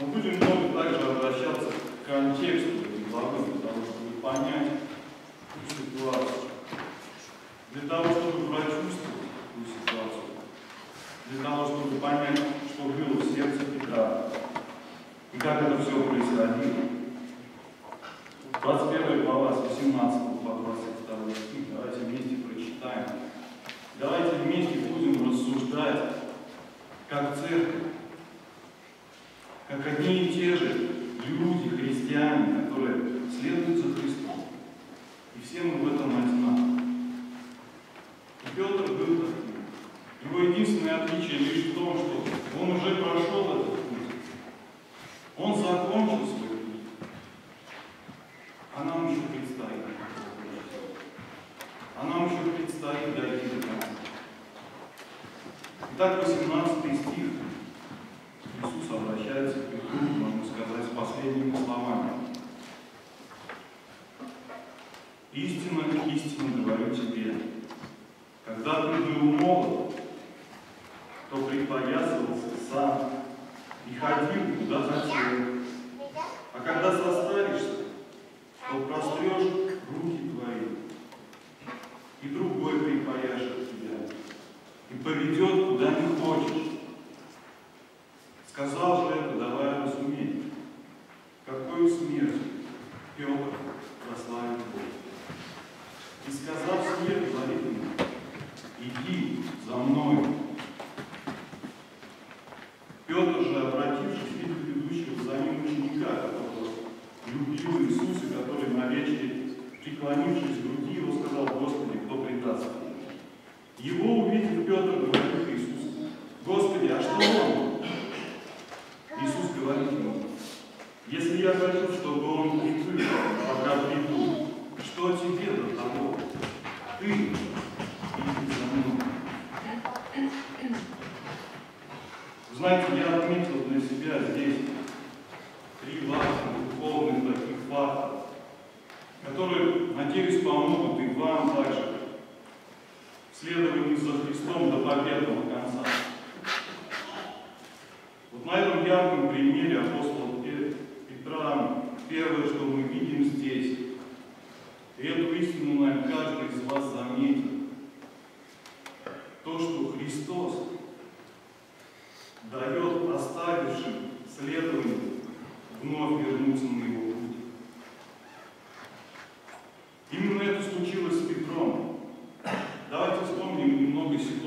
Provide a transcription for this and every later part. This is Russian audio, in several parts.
Мы будем много также обращаться к контексту рекламы, потому чтобы понять ситуацию. Для того, чтобы прочувствовать ту ситуацию, для того, чтобы понять, что было в сердце Петра и как это все происходило.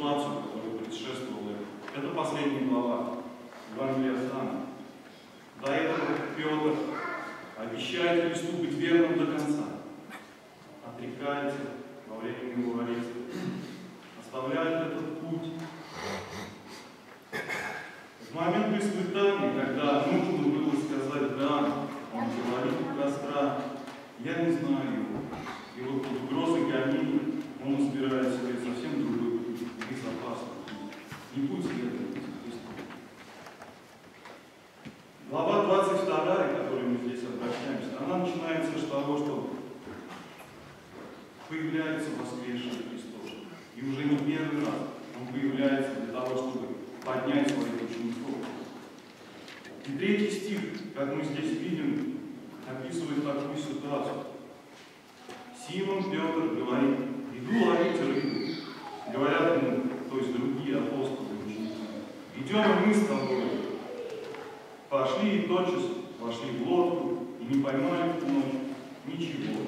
ситуацию, которая предшествовала. Это последняя глава Евангелия Сана. До этого Петр обещает Христу быть верным до конца. Отрекается во время его ареста. Оставляет этот путь. В момент испытания, когда нужно было сказать «да», он говорит у костра, «я не знаю его». И вот под угрозой гонения он избирается не будет следовать. Глава 22, к которой мы здесь обращаемся, она начинается с того, что появляется воскресший Христос. И уже не первый раз он появляется для того, чтобы поднять своих учеников. И третий стих, как мы здесь видим, описывает такую ситуацию. Симон Петр говорит, иду ловить рыбу. Говорят ему, то есть другие апостолы, идем мы с тобой. Пошли и тотчас вошли в лодку и не поймали в ночь ничего.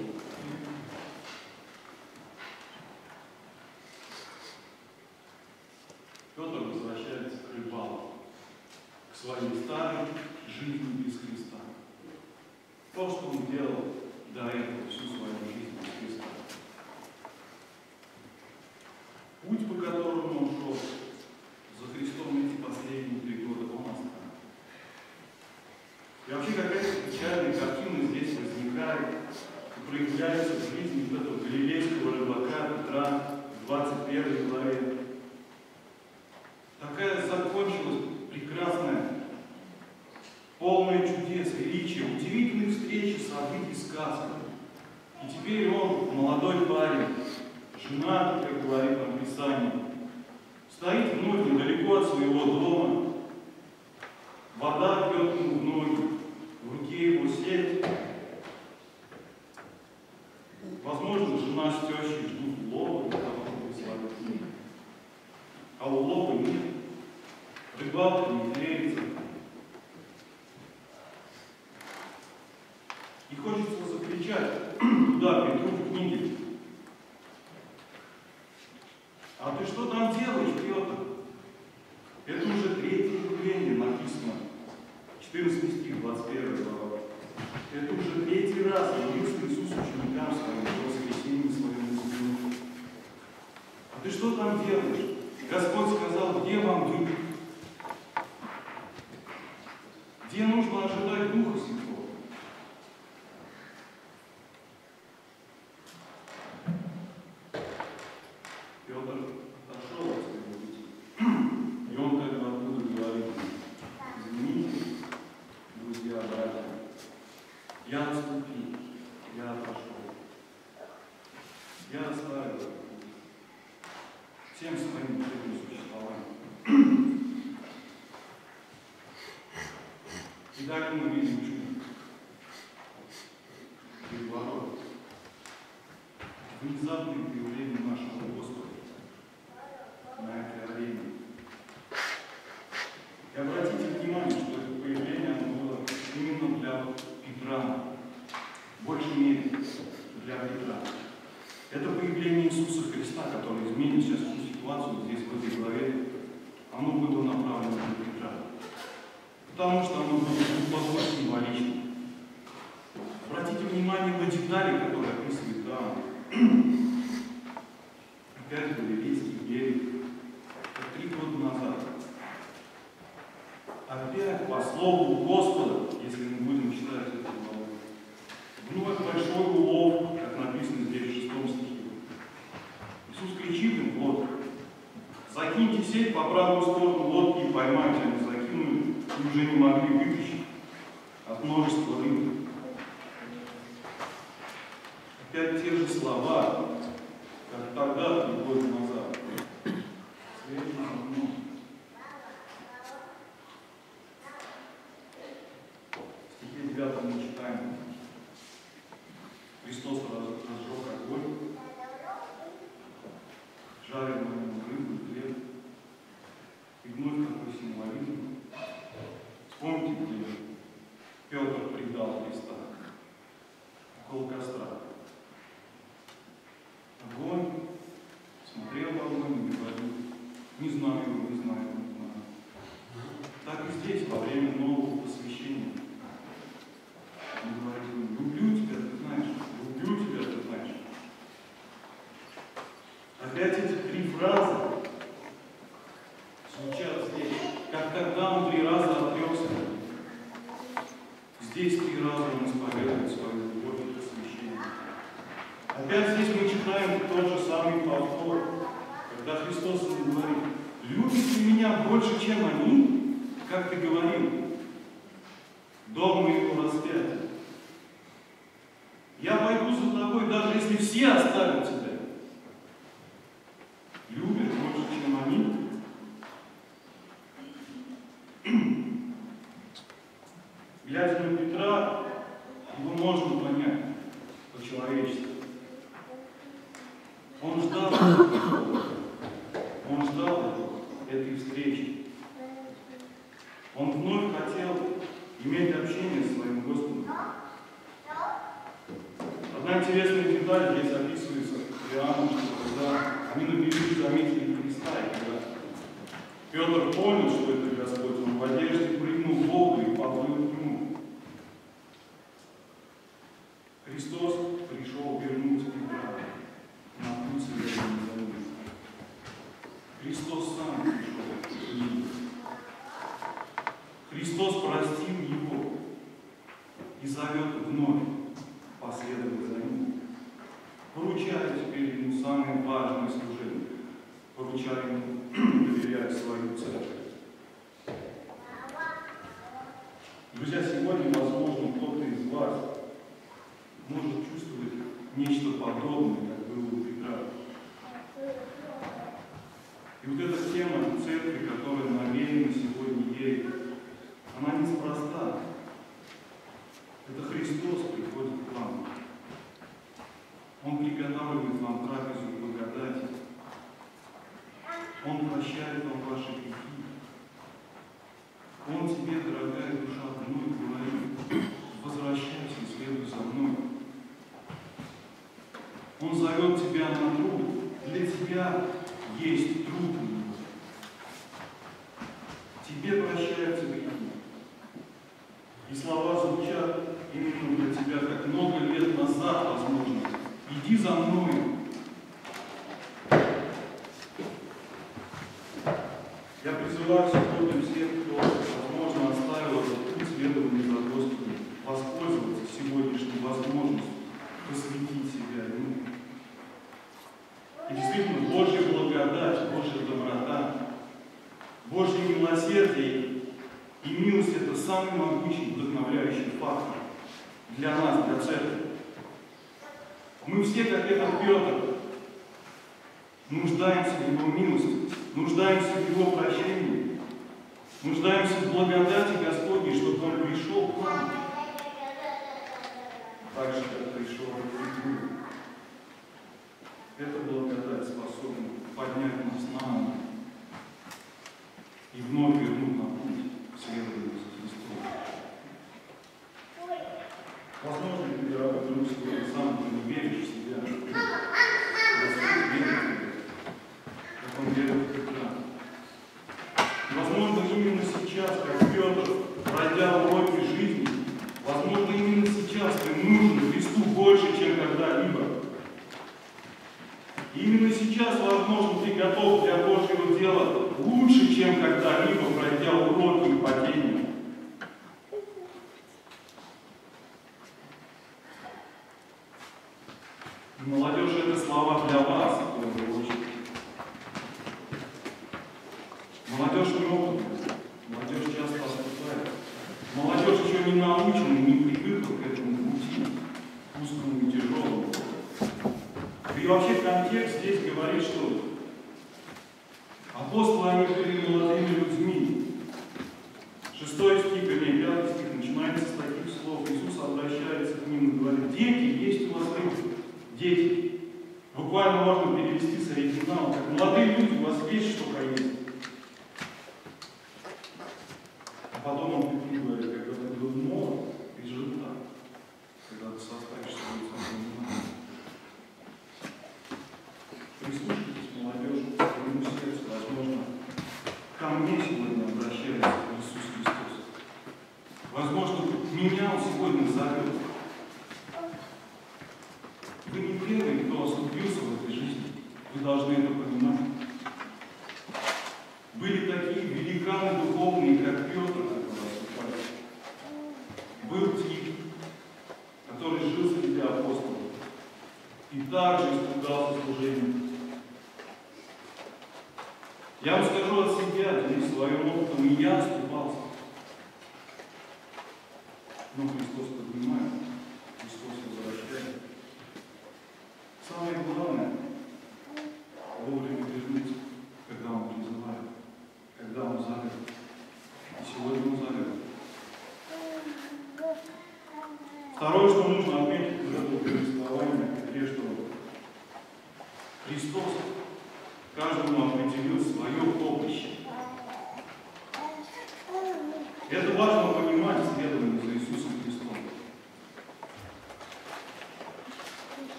Петр возвращается к рыбалке, к своей старой жизни без Христа. То, что он делал до этого всю свою жизнь без Христа. Путь, по которому он шел за Христом эти последние три года, он оставил. И вообще какая-то печальная картина здесь возникает и проявляется в жизни вот этого галилейского рыбака Петра в 21 главе. Такая закончилась прекрасная, полная чудес, величия, удивительные встречи, событий, сказок. И теперь он, молодой парень, женатый, как говорит нам Писание, стоит вновь недалеко от своего дома, вода пьет ему в ноги, в руке его сеть. Возможно, жена с тещей ждут улова для того, чтобы свалить А улова нет. Рыбалка не клеится. И хочется закричать туда, Петру в книге. А ты что там делаешь, Петр? Это уже третье явление написано. 14 стих, 21 глава. Это уже третий раз явился Иисус ученикам своим в воскресенье своему А ты что там делаешь? Господь сказал, где вам быть? Где нужно ожидать Духа Святого? Петр отошел от своего пути. И он как бы оттуда говорит, извините, друзья, братья, я отступил, я отошел. Я оставил этот путь. всем своим душевным существованием. Далее мы видим чудо. Переворот. Внезапное появление нашего Господа на этой арене. И обратите внимание, что это появление оно было именно для Петра, в большей для Петра. Это появление Иисуса Христа, который изменит сейчас всю ситуацию здесь, в этой главе, оно было направлено на Петра. Потому что оно было глубоко символично. Обратите внимание на детали, которые описывает Иоанн. Опять Галилейский берег. Три года назад. Опять по слову Господа, если мы будем читать эту главу, вновь большой улов, как написано здесь в шестом стихе. Иисус кричит им, вот, закиньте сеть по правую сторону лодки и поймайте. Они закинули и уже не могли вытащить от множества рыбы. Опять те же слова, как тогда, три назад. Следующее окно. В стихе 9 мы читаем. Христос раз- разжег огонь, жарил на нем рыбу и хлеб. И вновь такой символизм. Вспомните, где Петр предал Христа около. Огонь, смотрел в огонь и говорил, не знаю его, не знаю его, не знаю. Так и здесь, во время нового посвящения. Он говорит ему, люблю тебя, ты знаешь, люблю тебя, ты знаешь. Опять эти три фразы звучат здесь, как тогда он три раза отрекся. Здесь три раза он исповедует свою любовь и посвящение. Опять здесь мы читаем тот же самый повтор, когда Христос ему говорит, любишь ли меня больше, чем они, как ты говорил, дом моего распятия. Я пойду за тобой, даже если все оставят тебя. Любит больше, чем они. Глядя на Петра, его можно понять по-человечески. Он ждал, он ждал этой встречи. Он вновь хотел иметь общение с своим Господом. Одна интересная деталь здесь описывается Иоанном, что когда они на берегу заметили Христа, и когда Петр понял, что это Господь, он в одежде прыгнул в воду и поплыл к нему. Христос пришел вернуть Петра на путь совершенной забыть. Христос сам пришел к ним. Христос простил его и зовет вновь последовать за ним. Поручаю теперь ему самое важное служение. Поручаю ему доверять свою церковь. Друзья, сегодня, возможно, кто-то из вас может чувствовать нечто подобное, как было у Петра. И вот эта тема церкви, которая навеяна сегодня ей, она неспроста. Это Христос приходит к вам. Он приготавливает вам трапезу благодати. Он прощает вам ваши грехи. Он тебе, дорогая душа, вновь говорит, возвращайся и следуй за мной. Он зовет тебя на труд. Для тебя есть труд у него. Тебе прощаются грехи. И слова звучат именно для тебя, как много лет назад, возможно. Иди за мной. Призываю сегодня всех, кто, возможно, оставил этот путь следования за Господом, воспользоваться сегодняшней возможностью посвятить себя Ему. И действительно, Божья благодать, Божья доброта, Божье милосердие и милость – это самый могучий, вдохновляющий фактор для нас, для церкви. Мы все, как этот Петр, нуждаемся в Его милости, нуждаемся в Его прощении, нуждаемся в благодати Господней, чтобы Он пришел к нам, так же, как пришел к Петру. Эта благодать способна поднять нас на ноги и вновь Dzieci. Но Христос поднимает, Христос возвращает. Самое главное,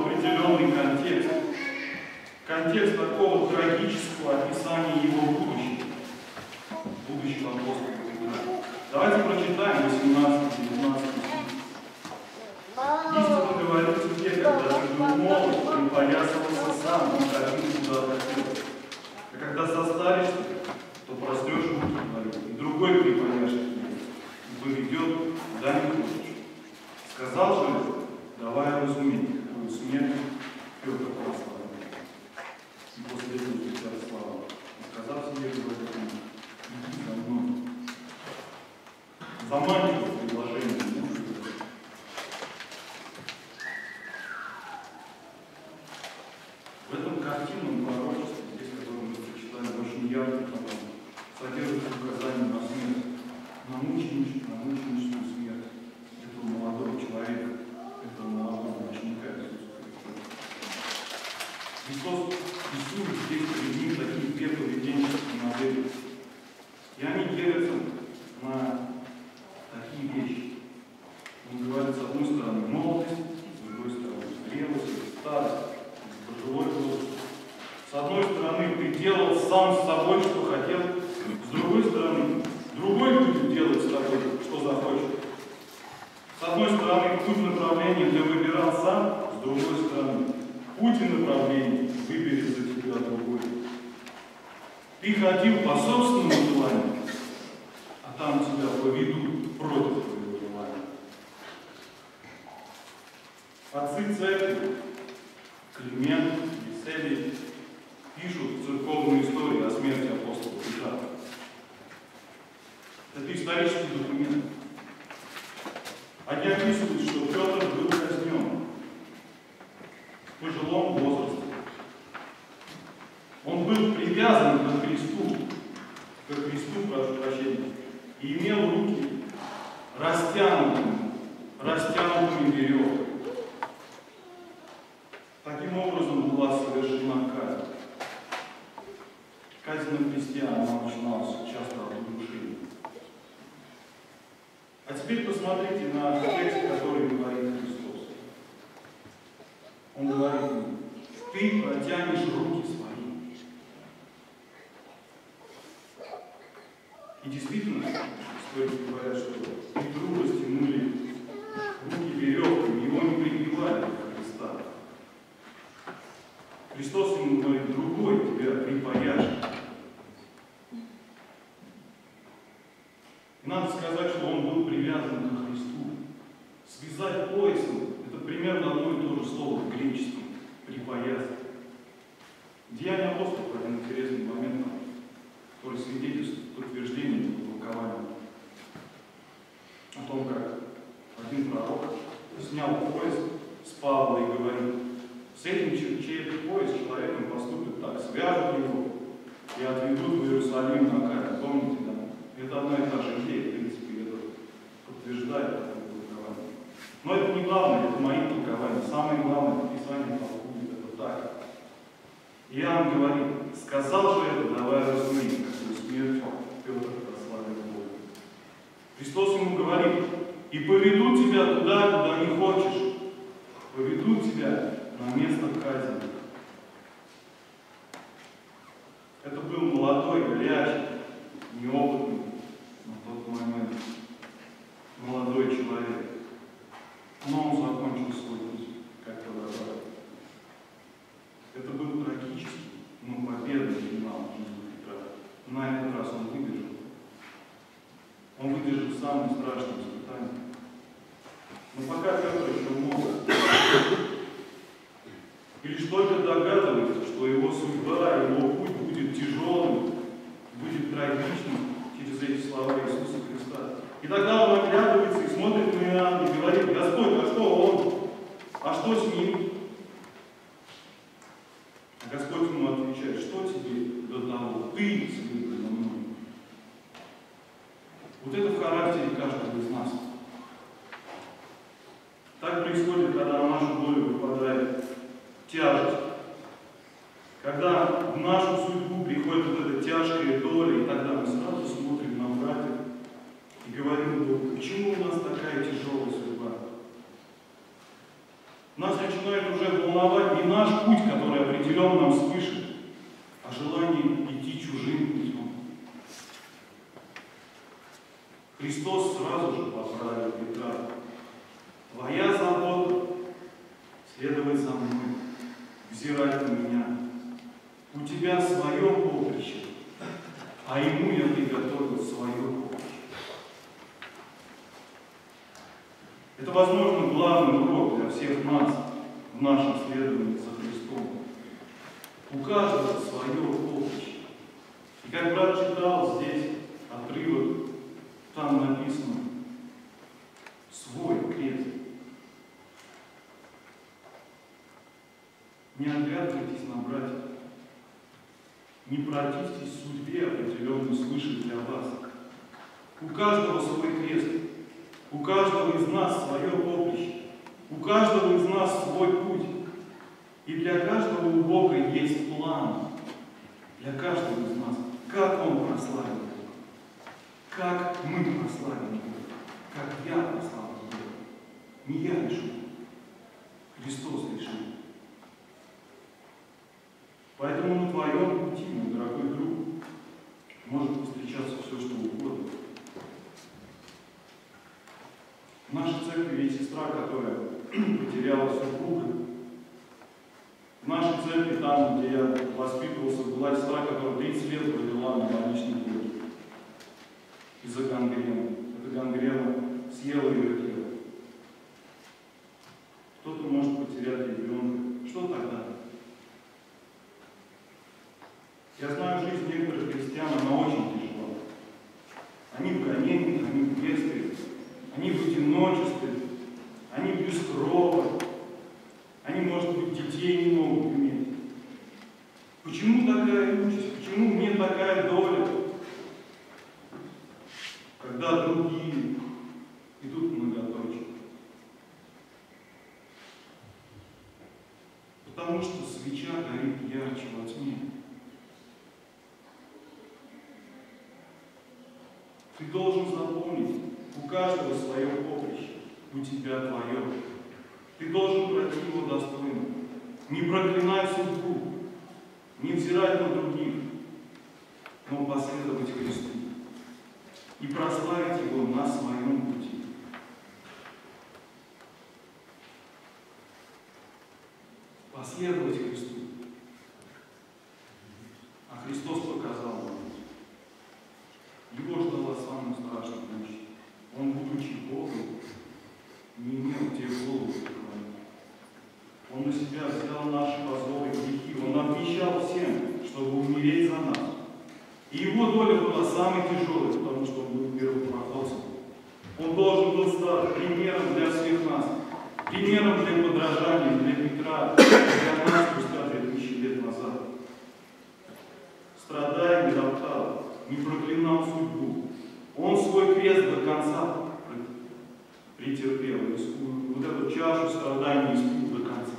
определенный контекст. Контекст такого трагического описания его будущего. Будущего апостола. Давайте прочитаем 18-19 стих. Истинно говорю тебе, когда ты был молод, припоясывался сам и ходил куда хотел. А когда состаришься, то прострешь руки твои, и другой припояшет тебе, и поведет, куда не хочешь. Сказал же, давай разуметь, какую смерть Петр прославил. И после этого спустя слава. И сказав себе, говорит ему, иди за мной. Заманчивое предложение мужа говорит. В этом картинном пророчестве, здесь, которое мы прочитали, очень яркий потом, содержится указание на смерть, на мученическую, на мученическую смерть этого молодого человека, этого молодого ученика Иисуса Христа. Христос рисует здесь ним такие две поведенческие модели. И они делятся на такие вещи. Он говорит, с одной стороны, молодость, с другой стороны, зрелость, старость, пожилой возраст. С одной стороны, ты делал сам с собой, что хотел, с другой стороны, другой будет делать с тобой, что захочет. С одной стороны, путь направления ты выбирал сам, с другой стороны, путь и направление выберет за тебя другой. Ты ходил по собственному желанию, а там тебя поведут против твоего желания. Отцы церкви, Климент, Веселий пишут церковную историю о смерти апостола Петра. Это исторический документ. Они описывают, что Петр был казнен в пожилом возрасте. Он был привязан к Христу, к Христу, прошу прощения, и имел руки растянутыми, растянутыми веревками. Таким образом была совершена казнь. Казнь на кресте, она начиналась часто от удушения. А теперь посмотрите на текст, который говорит Христос. Он говорит им, ты протянешь руки свои. И действительно, историки говорят, что Петру растянули руки веревками, его не прибивали до Христа. Христос ему говорит, другой тебя припаяшет. И надо сказать, что он был привязан к Христу. Связать поясом – это примерно одно и то же слово в греческом – припоясать. Деяния апостолов – один интересный момент, который свидетельствует подтверждение толкования. О том, как один пророк снял пояс с Павла и говорит, с этим, чей пояс, человеком поступит так, свяжут его и отведут в Иерусалим на казнь. Помните? Это одна и та же идея, в принципе, это подтверждает такое толкование. Но это не главное, это мои толкования. Самое главное, в Писании толкует это так. Иоанн говорит, сказал же это, давай разуметь, какую смерть Петр прославил Бога. Христос ему говорит, и поведу тебя туда, куда не хочешь. Поведу тебя на место казни. Это был молодой, горячий, неопытный на тот момент молодой человек. Но он закончил свой путь, как подобает. Это был трагический, но победный финал жизни Петра. На этот раз он выдержал. Он выдержал самые страшные испытания. Но пока Петр еще молод, и лишь только догадывается, что его судьба, его путь будет тяжелым, будет трагичным через эти слова Иисуса Христа. И тогда он оглядывается и смотрит на Иоанна и говорит, Господь, а что он? А что с ним? А Господь ему отвечает, что тебе до того? Ты свыклый на мной. Вот это в характере каждого из нас. Так происходит, когда на нашу долю выпадает тяжесть. Когда в нашу судьбу приходит вот эта тяжкая доля, и тогда мы сразу смотрим на братьев и говорим Богу, почему у нас такая тяжелая судьба? Нас начинает уже волновать не наш путь, который определен нам свыше, а желание идти чужим путем. Христос сразу же поправил Петра. Твоя забота следовать за мной, взирать на меня. У тебя свое поприще, а ему я приготовил свое поприще. Это, возможно, главный урок для всех нас в нашем следовании за Христом. У каждого свое поприще. И как брат читал здесь отрывок, там написано свой крест. Не оглядывайтесь на братьев. Не противьтесь судьбе, определенной свыше для вас. У каждого свой крест. У каждого из нас свое поприще. У каждого из нас свой путь. И для каждого у Бога есть план. Для каждого из нас. Как Он прославит Бога. Как мы прославим Бога. Как я прославлю Бога. Не я решу. Христос решил. Поэтому на твоем пути, мой дорогой друг, может встречаться все, что угодно. В нашей церкви есть сестра, которая потеряла супруга. В нашей церкви, там, где я воспитывался, была сестра, которая 30 лет провела на больничном лежа из-за гангрены. Эта гангрена съела ее тело. Кто-то может потерять ребенка. Что тогда? Я знаю жизнь некоторых христиан, она очень тяжела. Они в гонениях, они в бедствиях, они в одиночестве, они без крова, они, может быть, детей не могут иметь. Почему такая участь? Почему мне такая доля? Когда другие идут многоточие. Потому что свеча горит ярче во тьме. Ты должен запомнить, у каждого свое поприще, у тебя твое. Ты должен пройти его достойно. Не проклинай судьбу, не взирать на других, но последовать Христу и прославить Его на своем пути. Последовать Христу. А Христос показал нам его ждала самая страшная ночь. Он, будучи Богом, не имел те голову преклонить. Он на себя взял наши позоры и грехи. Он обнищал всем, чтобы умереть за нас. И его доля была самой тяжелой, потому что он был первопроходцем. Он должен был стать примером для всех нас, примером для подражания, для Петра, для нас спустя 2000 лет назад. Страдая, не роптал, не проклинал судьбу. Он свой крест до конца претерпел, вот эту чашу страданий испил до конца.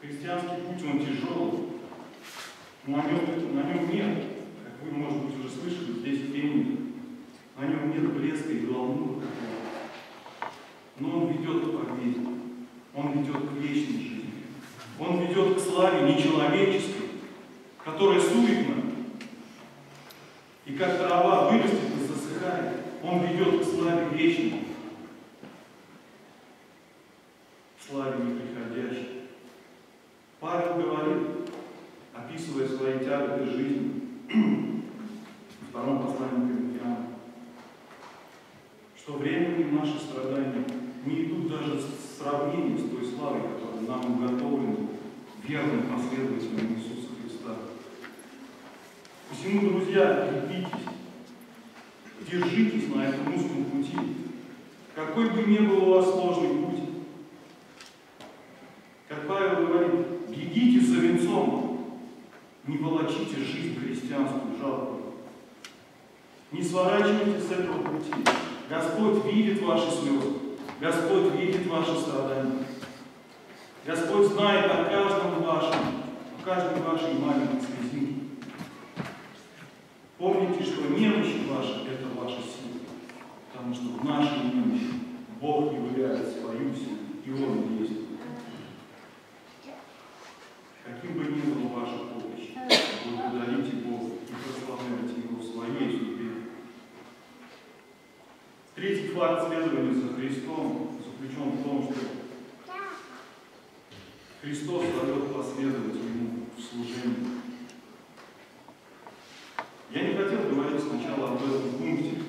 Христианский путь, он тяжелый. На нем, на нем нет, как вы, может быть, уже слышали здесь в пении, на нем нет блеска и гламура Но он победе, он ведет к вечной жизни. Он ведет к славе нечеловеческой, которая суетна. И как трава вырастет и засыхает, он ведет к славе вечной, славе неприходящей. Павел говорит, описывая свои тяготы жизни, в втором послании к Коринфянам, что временем наши страдания не идут даже в сравнении с той славой, которая нам уготовлена верным последователям Иисуса Христа. Посему, друзья, крепитесь, держитесь на этом узком пути. Какой бы ни был у вас сложный путь, как Павел говорит, бегите за венцом, не волочите жизнь христианскую жалкую. Не сворачивайте с этого пути. Господь видит ваши слезы. Господь видит ваши страдания. Господь знает о каждом вашем, о каждой вашей маленькой слезинке. Помните, что немощь ваша – это ваша сила. Потому что в нашей немощи Бог являет свою силу, и Он действует. Каким бы ни было ваше помощь, благодарите Бога и прославляйте Его в своей судьбе. Третий факт следования за Христом заключен в том, что Христос зовет последовать Ему в служении. Я не хотел говорить сначала об этом пункте,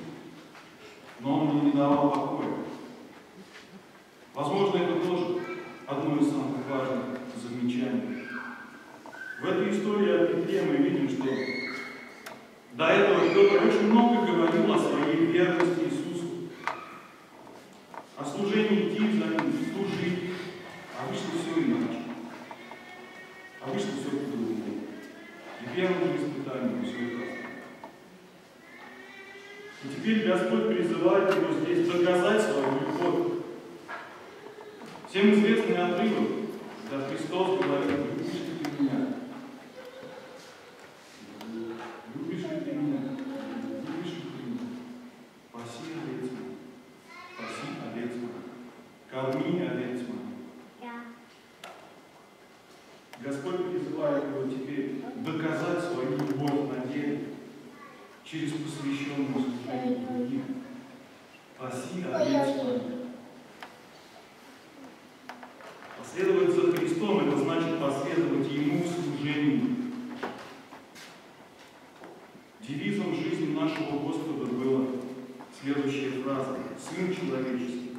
но он мне не давал покоя. Возможно, это тоже одно из самых важных замечаний. В этой мы видим, что до этого Петр очень много говорил о своей верности Иисусу, о служении идти за ним, служить, а вышло все иначе. А вышло все по-другому. И первым испытанием все это и теперь Господь призывает его здесь доказать свою любовь. Всем известный отрывок, когда Христос говорит, любишь ли ты меня? Любишь ли ты меня? Любишь ли ты меня? Паси овец мой. Паси овец мой. Корми овец мой. Господь призывает его теперь доказать свою любовь на деле через посвященное служение другим. Паси овец мой. Последовать за Христом – это значит последовать Ему в служении. Девизом жизни нашего Господа была следующая фраза. Сын человеческий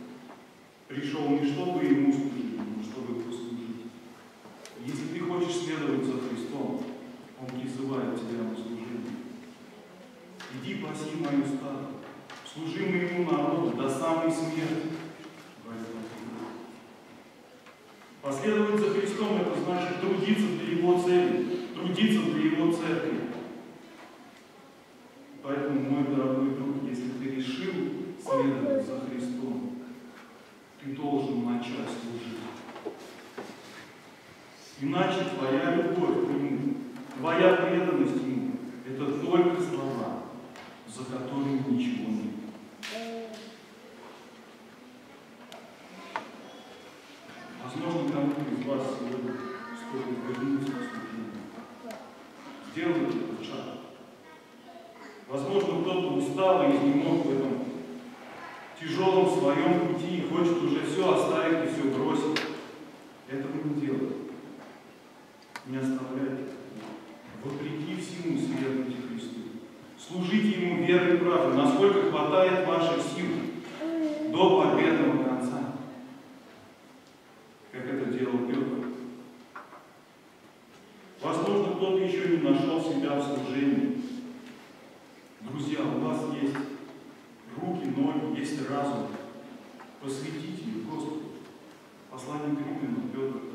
пришел не чтобы Ему служить, но чтобы послужить. Если ты хочешь следовать за Христом, Он призывает тебя на служение. Иди паси мою стадо, служи моему народу до самой смерти. Последовать за Христом – это значит трудиться для Его цели, трудиться для Его церкви. Поэтому, мой дорогой друг, если ты решил следовать за Христом, ты должен начать служить. Иначе твоя любовь к Нему, твоя преданность Ему – это только слова, за которыми ничего нет. Возможно, кому-то из вас сегодня стоит вернуться к служению. Сделайте этот шаг. Возможно, кто-то устал и изнемог в этом тяжелом своем пути и хочет уже все оставить и все бросить. Этого не делайте. Не оставляйте. Вопреки всему следуйте Христу. Служите Ему верой и правдой, насколько хватает ваших сил до победного конца как это делал Петр. Возможно, не нашел себя в служении. Друзья, у вас есть руки, ноги, есть разум. Посвятите их Господу. Послание к Римлянам Петр